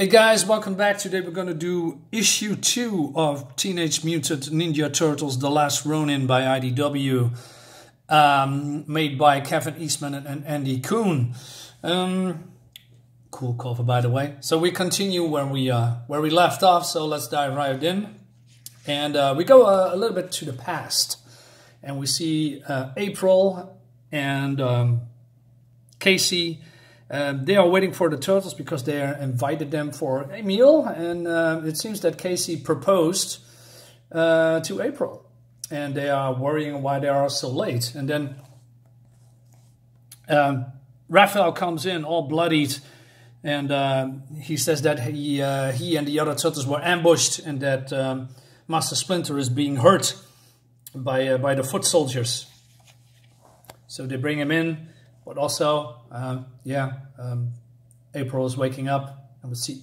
Hey guys, welcome back. Today we're going to do issue 2 of Teenage Mutant Ninja Turtles The Last Ronin by IDW. Um, made by Kevin Eastman and Andy Kuhn. Um, cool cover by the way. So we continue where we uh, where we left off, so let's dive right in. And uh, we go a, a, little bit to the past. And we see uh, April and um, Casey um, they are waiting for the turtles because they invited them for a meal, and uh, it seems that Casey proposed uh, to April, and they are worrying why they are so late. And then um, Raphael comes in all bloodied, and uh, he says that he uh, he and the other turtles were ambushed, and that um, Master Splinter is being hurt by uh, by the foot soldiers. So they bring him in. But also, um, yeah, um, April is waking up and we see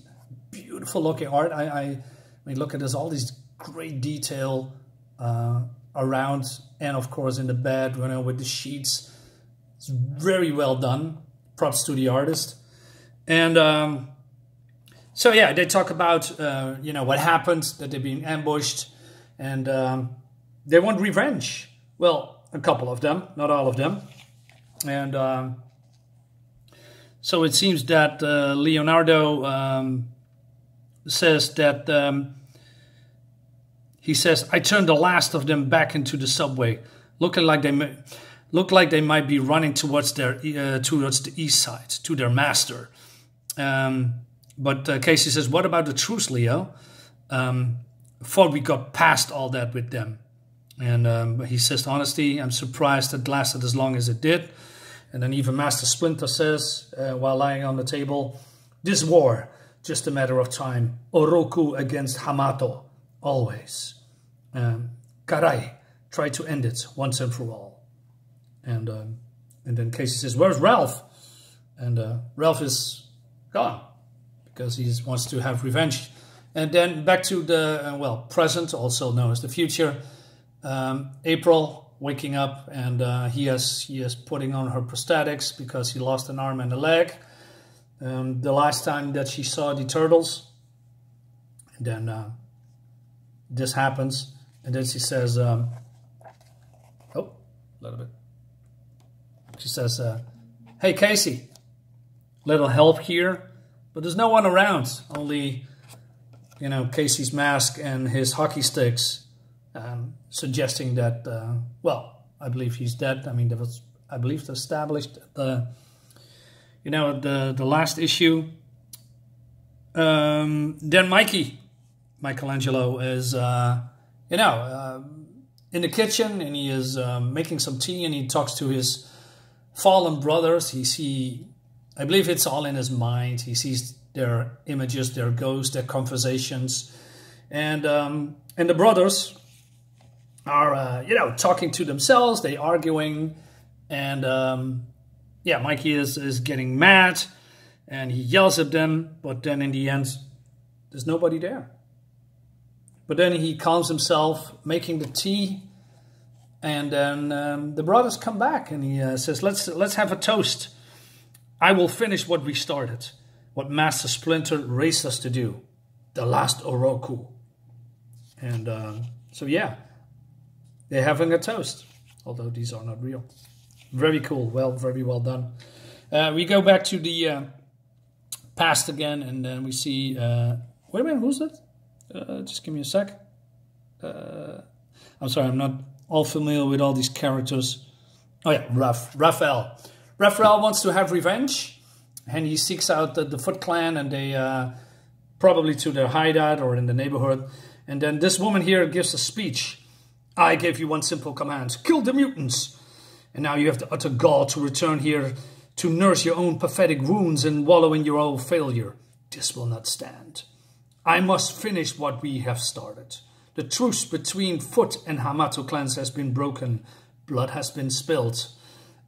beautiful looking art. I, I, I mean, look at this, all these great detail uh, around and of course in the bed, you know, with the sheets. It's very well done. Props to the artist. And um, so yeah, they talk about uh, you know what happened, that they're being ambushed, and um, they want revenge. Well, a couple of them, not all of them. And um, so it seems that uh, Leonardo um, says that um, he says, "I turned the last of them back into the subway, looking like they may, look like they might be running towards their uh, towards the east side to their master." Um, but uh, Casey says, "What about the truce, Leo? Um, thought we got past all that with them." And um, he says, "Honesty, I'm surprised it lasted as long as it did." And then even Master Splinter says, uh, while lying on the table, this war, just a matter of time. Oroku against Hamato, always. Um, Karai, try to end it once and for all. And um, and then Casey says, where's Ralph? And uh, Ralph is gone because he wants to have revenge. And then back to the, uh, well, present, also known as the future. Um, April waking up and uh, he is he is putting on her prosthetics because he lost an arm and a leg. Um, the last time that she saw the turtles, and then uh, this happens, and then she says, um, "Oh, a little bit." She says, uh, "Hey, Casey, little help here, but there's no one around. Only, you know, Casey's mask and his hockey sticks." Suggesting that, uh, well, I believe he's dead. I mean, there was, I believe, established the, you know, the the last issue. Um, then Mikey, Michelangelo is, uh, you know, uh, in the kitchen and he is um, making some tea and he talks to his fallen brothers. He see, I believe it's all in his mind. He sees their images, their ghosts, their conversations, and um, and the brothers are, uh, you know, talking to themselves, they arguing, and um, yeah, Mikey is, is getting mad, and he yells at them, but then in the end, there's nobody there. But then he calms himself, making the tea, and then um, the brothers come back, and he uh, says, let's, let's have a toast. I will finish what we started, what Master Splinter raised us to do, the last Oroku. And uh, so, yeah, they're having a toast, although these are not real. Very cool. Well, very well done. Uh, we go back to the uh, past again, and then we see. Uh, wait a minute, who's that? Uh, just give me a sec. Uh, I'm sorry, I'm not all familiar with all these characters. Oh yeah, Raph, Raphael. Raphael wants to have revenge, and he seeks out the, the Foot Clan, and they uh, probably to their hideout or in the neighborhood. And then this woman here gives a speech I gave you one simple command, kill the mutants. And now you have the utter gall to return here to nurse your own pathetic wounds and wallow in your own failure. This will not stand. I must finish what we have started. The truce between Foot and Hamato clans has been broken. Blood has been spilled.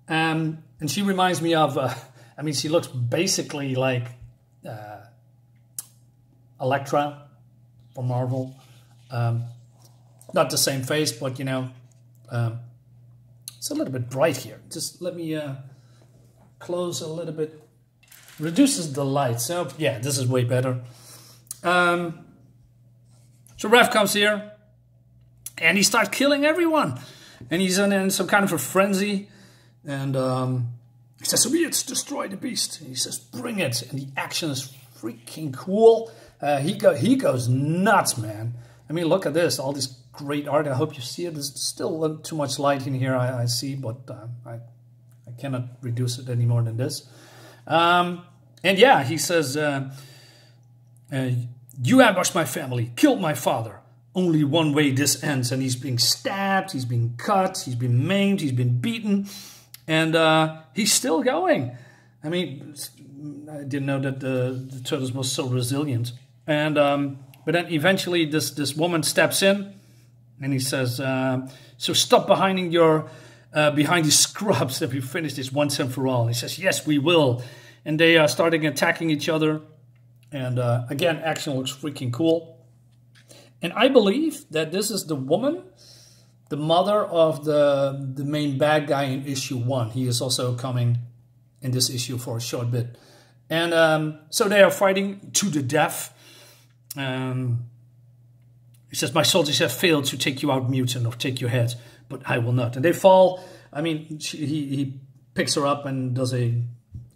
Um, and she reminds me of, uh, I mean, she looks basically like uh, Elektra from Marvel. Um, not the same face, but you know, um, it's a little bit bright here. Just let me uh, close a little bit reduces the light. So yeah, this is way better. Um, so Raph comes here and he starts killing everyone. And he's in, in some kind of a frenzy. And um, he says, let's destroy the beast. And he says, bring it. And the action is freaking cool. Uh, he, go, he goes nuts, man. I mean, look at this. All this great art. I hope you see it. There's still too much light in here, I, I see. But uh, I, I cannot reduce it any more than this. Um, and yeah, he says, uh, uh, you ambushed my family, killed my father. Only one way this ends. And he's being stabbed, he's being cut, he's been maimed, he's been beaten. And uh, he's still going. I mean, I didn't know that the, the turtles were so resilient. And um, but then eventually this this woman steps in, and he says, uh, "So stop behind your uh, behind these scrubs that we finish this once and for all." And he says, "Yes, we will." And they are starting attacking each other. And uh, again, action looks freaking cool. And I believe that this is the woman, the mother of the, the main bad guy in issue one. He is also coming in this issue for a short bit. And um, so they are fighting to the death. Um, he says, my soldiers have failed to take you out, mutant, or take your head, but I will not. And they fall. I mean, she, he, he picks her up and does a,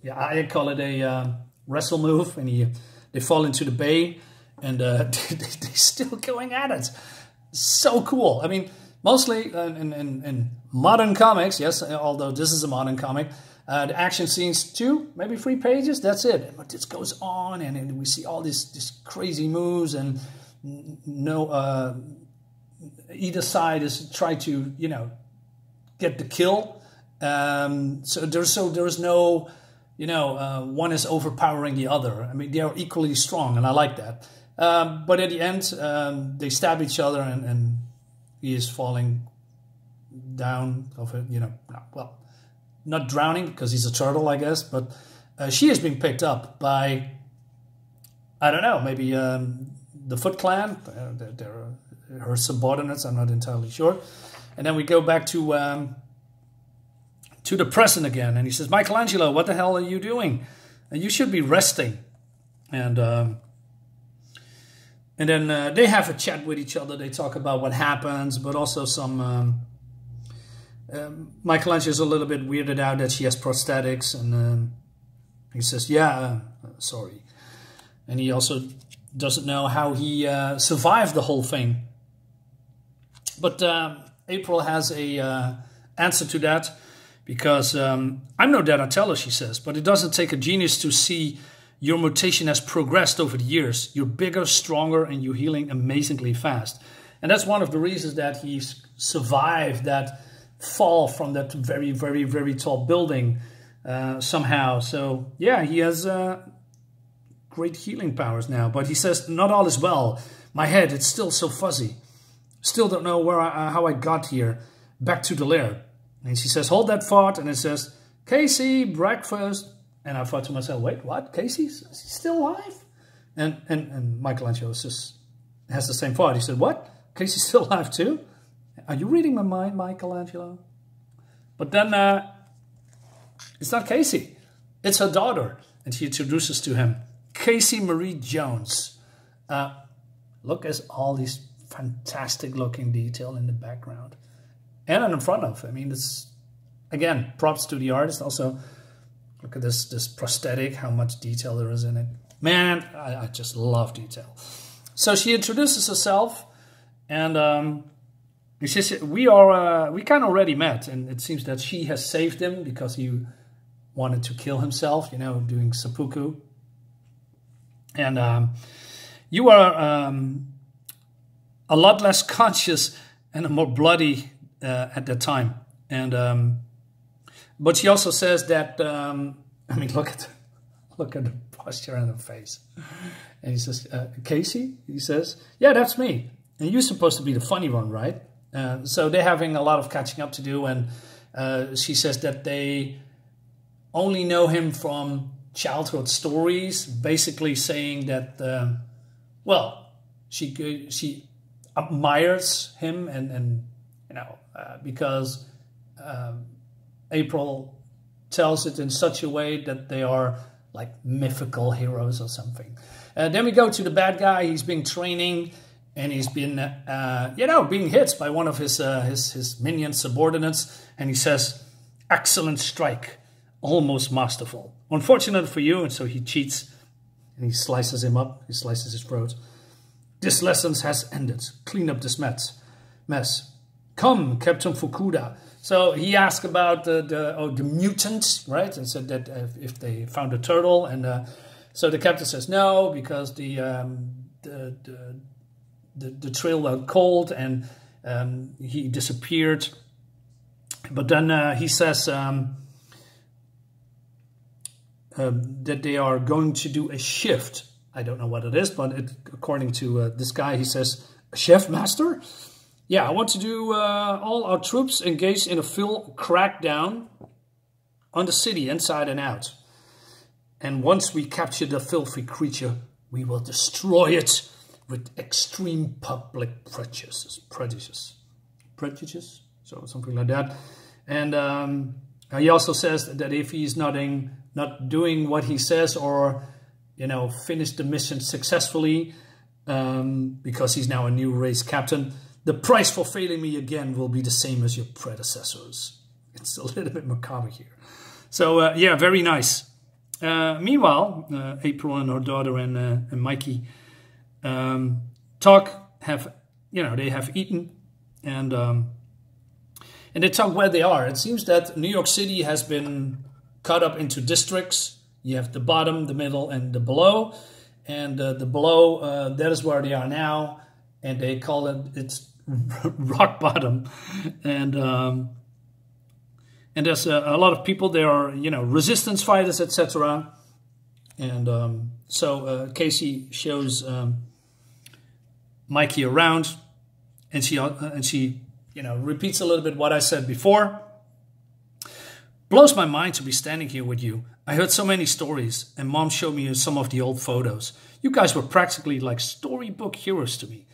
yeah, I call it a uh, wrestle move. And he they fall into the bay and uh, they, are still going at it. So cool. I mean, mostly in, in, in, modern comics, yes, although this is a modern comic, uh, the action scenes, two, maybe three pages, that's it. But this goes on and, and we see all these, these crazy moves and no, uh, either side is try to, you know, get the kill. Um, so there's so there's no you know, uh, one is overpowering the other. I mean, they are equally strong, and I like that. Um, but at the end, um, they stab each other, and, and, he is falling down of it. You know, well, not drowning because he's a turtle, I guess. But uh, she is being picked up by, I don't know, maybe um, the Foot Clan. Uh, they're, they're, her subordinates. I'm not entirely sure. And then we go back to um, to the present again. And he says, Michelangelo, what the hell are you doing? And you should be resting. And um, and then uh, they have a chat with each other. They talk about what happens, but also some. Um, um, Michelangelo's a little bit weirded out that she has prosthetics, and um, he says, "Yeah, uh, sorry," and he also doesn't know how he uh, survived the whole thing. But uh, April has a uh, answer to that because um, I'm no Donatello, she says, but it doesn't take a genius to see your mutation has progressed over the years. You're bigger, stronger, and you're healing amazingly fast. And that's one of the reasons that he's survived that fall from that very, very, very tall building uh, somehow. So, yeah, he has uh, great healing powers now. But he says, not all is well. My head, it's still so fuzzy. Still don't know where I, uh, how I got here. Back to the lair. And she says, hold that thought. And it says, Casey, breakfast. And I thought to myself, wait, what? Casey's still alive? And, and, and Michelangelo says, has the same thought. He said, what? Casey's still alive too? Are you reading my mind, Michelangelo? But then uh, it's not Casey. It's her daughter. And she introduces to him Casey Marie Jones. Uh, look at all these fantastic looking detail in the background and in front of. I mean, it's again props to the artist. Also, look at this this prosthetic, how much detail there is in it. Man, I, I just love detail. So she introduces herself, and um, she says, "We are uh, we kind of already met, and it seems that she has saved him because he wanted to kill himself. You know, doing seppuku, and um, you are." Um, a lot less conscious and more bloody uh, at that time. And um, but she also says that um, I mean, look at look at the posture and the face. And he says, uh, Casey, he says, yeah, that's me. And you're supposed to be the funny one, right? Uh, so they're having a lot of catching up to do. And uh, she says that they only know him from childhood stories, basically saying that, uh, well, she she admires him and, and you know, uh, because um, April tells it in such a way that they are like mythical heroes or something. Uh, then we go to the bad guy. He's been training and he's been, uh, you know, being hit by one of his, uh, his, his minion subordinates. And he says, excellent strike, almost masterful. Unfortunate for you. And so he cheats and he slices him up. He slices his throat. This lesson has ended. Clean up this mess. mess. Come, Captain Fukuda. So he asked about the the, oh, the mutant, right? And said that if they found a turtle, and uh, so the captain says no because the um, the, the, the the trail went cold and um, he disappeared. But then uh, he says um, uh, that they are going to do a shift. I don't know what it is, but it, according to uh, this guy, he says chef master. Yeah, I want to do uh, all our troops engaged in a full crackdown on the city inside and out. And once we capture the filthy creature, we will destroy it with extreme public prejudices. Prejudices. Prejudices? So something like that. And um, he also says that if he's not, in, not doing what he says or, you know, finish the mission successfully, um, because he's now a new race captain, the price for failing me again will be the same as your predecessors. It's a little bit macabre here. So, uh, yeah, very nice. Uh, meanwhile, uh, April and her daughter and, uh, and Mikey um, talk, have, you know, they have eaten and, um, and they talk where they are. It seems that New York City has been cut up into districts. You have the bottom, the middle, and the below. And uh, the below, uh, that is where they are now. And they call it, it's rock bottom, and um, and there's a, a, lot of people. There are you know resistance fighters, etc. And um, so uh, Casey shows um, Mikey around, and she uh, and she you know repeats a little bit what I said before. Blows my mind to be standing here with you. I heard so many stories, and Mom showed me some of the old photos. You guys were practically like storybook heroes to me.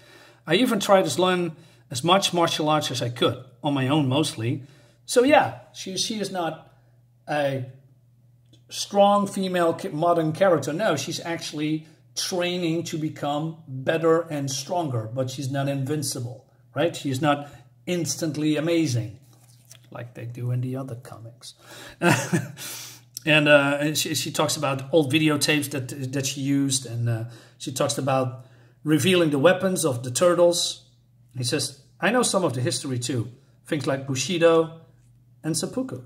I even tried to learn as much martial arts as I could, on my own mostly. So yeah, she, she is not a strong female modern character. No, she's actually training to become better and stronger, but she's not invincible, right? She's not instantly amazing like they do in the other comics. and uh, she, she, talks about old videotapes that that she used, and uh, she talks about revealing the weapons of the turtles. He says, I know some of the history too, things like Bushido and seppuku.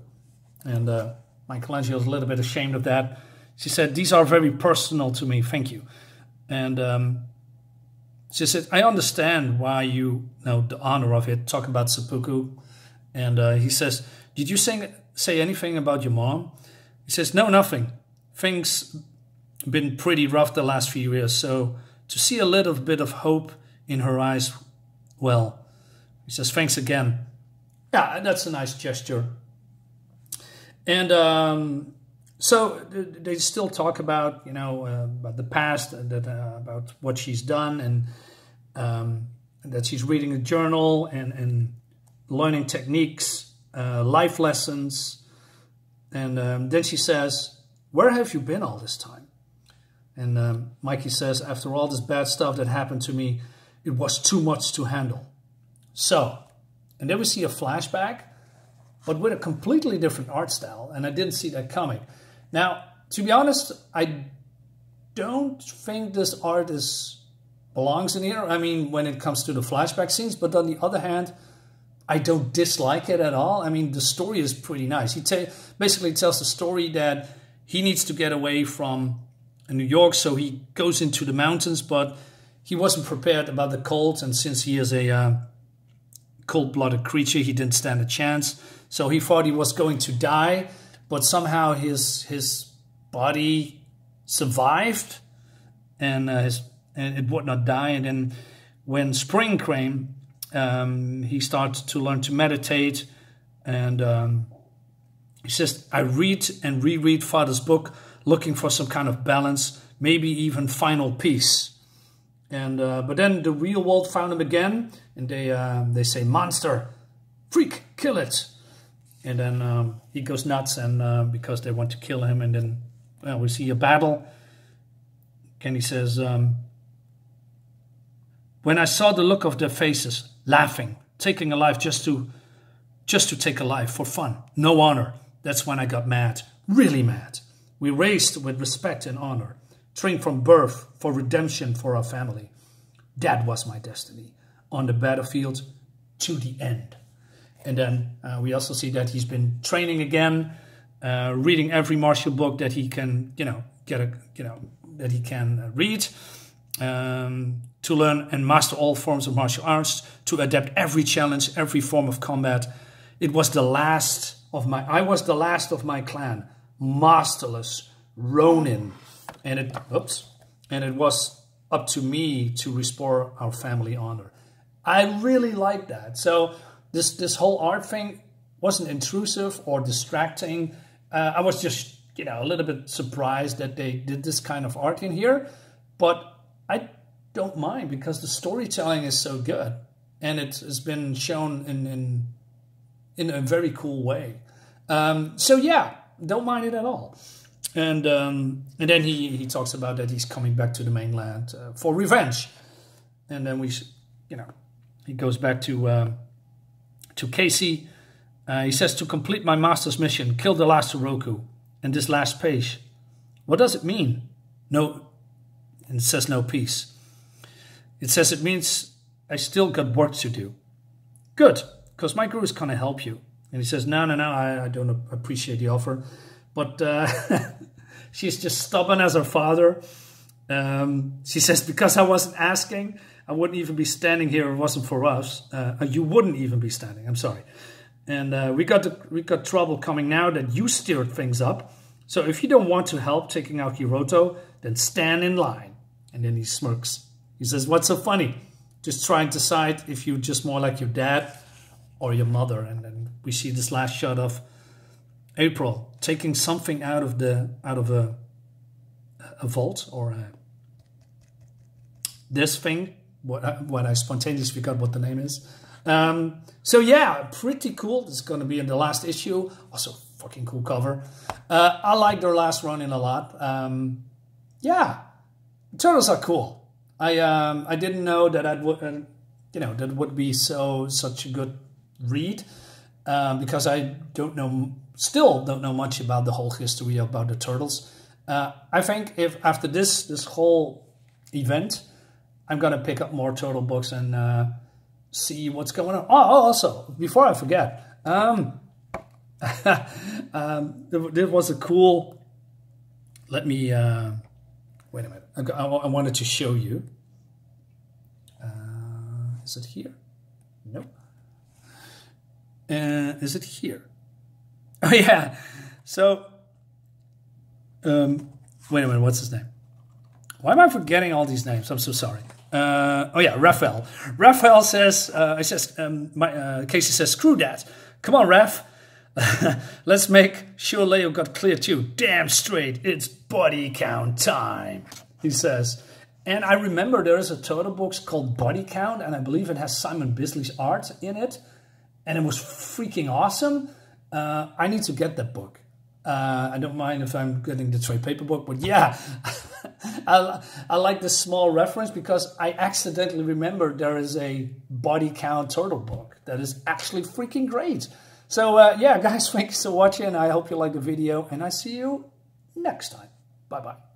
And uh, is a little bit ashamed of that. She said, these are very personal to me, thank you. And um, she said, I understand why you know the honor of it, talk about seppuku. And uh, he says, did you say, say anything about your mom? He says, no, nothing. Things been pretty rough the last few years, so to see a little bit of hope in her eyes, well, he says, thanks again. Yeah, that's a nice gesture. And um, so they still talk about, you know, uh, about the past, that, uh, about what she's done, and um, that she's reading a journal and, and learning techniques, uh, life lessons. And um, then she says, where have you been all this time? And um, Mikey says, after all this bad stuff that happened to me, it was too much to handle. So, and then we see a flashback, but with a completely different art style. And I didn't see that coming. Now, to be honest, I don't think this art is belongs in here. I mean, when it comes to the flashback scenes, but on the other hand, I don't dislike it at all. I mean, the story is pretty nice. He basically tells the story that he needs to get away from New York, so he goes into the mountains, but he wasn't prepared about the cold, and since he is a uh, cold-blooded creature, he didn't stand a chance. So he thought he was going to die, but somehow his his body survived, and uh, his and it would not die. And then when spring came, um, he started to learn to meditate, and um, he says, "I read and reread Father's book." looking for some kind of balance, maybe even final peace. And uh, but then the real world found him again, and they uh, they say monster, freak, kill it. And then um, he goes nuts, and uh, because they want to kill him, and then well, we see a battle. He says, um, when I saw the look of their faces, laughing, taking a life just to just to take a life for fun, no honor, that's when I got mad, really mad. We raced with respect and honor, trained from birth for redemption for our family. That was my destiny, on the battlefield to the end. And then uh, we also see that he's been training again, uh, reading every martial book that he can, you know, get a, you know, that he can uh, read. Um, to learn and master all forms of martial arts, to adapt every challenge, every form of combat. It was the last of my, I was the last of my clan, masterless, Ronin. And it, oops, and it was up to me to restore our family honor. I really like that. So this, this whole art thing wasn't intrusive or distracting. Uh, I was just, you know, a little bit surprised that they did this kind of art in here, but I don't mind because the storytelling is so good and it has been shown in in, in a very cool way. Um, so yeah, don't mind it at all. And um, and then he he talks about that he's coming back to the mainland uh, for revenge, and then we you know he goes back to um, to Casey. Uh, he says to complete my master's mission, kill the last Oroku. And this last page, what does it mean? No, and it says no peace. It says it means I still got work to do. Good, because my guru is going to help you. And he says, no, no, no, I, I don't appreciate the offer. But uh, she's just stubborn as her father. Um, she says, because I wasn't asking, I wouldn't even be standing here if it wasn't for us. Uh, you wouldn't even be standing, I'm sorry. And uh, we, got the, we got trouble coming now that you steered things up. So if you don't want to help taking out Hiroto, then stand in line. And then he smirks. He says, what's so funny? Just trying to decide if you're just more like your dad or your mother. And then we see this last shot of April taking something out of the out of a a vault or a, this thing. What I, I spontaneously forgot what the name is. Um, so yeah, pretty cool. This is going to be in the last issue. Also, fucking cool cover. Uh, I like their Last Ronin a lot. Um, yeah, turtles are cool. I um, I didn't know that I would, uh, you know, that would be so such a good read um, because I don't know, still don't know much about the whole history about the turtles. Uh, I think if after this this whole event, I'm gonna pick up more turtle books and uh, see what's going on. Oh, oh also before I forget, um, um, there, there, was a cool. Let me. Uh, Wait a minute. I, I wanted to show you. Uh, is it here? Nope. Uh, is it here? Oh, yeah. So, um, wait a minute. What's his name? Why am I forgetting all these names? I'm so sorry. Uh, oh yeah, Raphael. Raphael says, uh, I says, um, my, uh, Casey says, screw that. Come on, Raph. Let's make sure Leo got clear too. Damn straight, it's body count time, he says. And I remember there is a turtle book called Body Count, and I believe it has Simon Bisley's art in it. And it was freaking awesome. Uh, I need to get that book. Uh, I don't mind if I'm getting the trade paper book, but yeah, I, I like this small reference because I accidentally remember there is a body count turtle book that is actually freaking great. So uh, yeah, guys, thanks for watching. I hope you liked the video, and I see you next time. Bye-bye.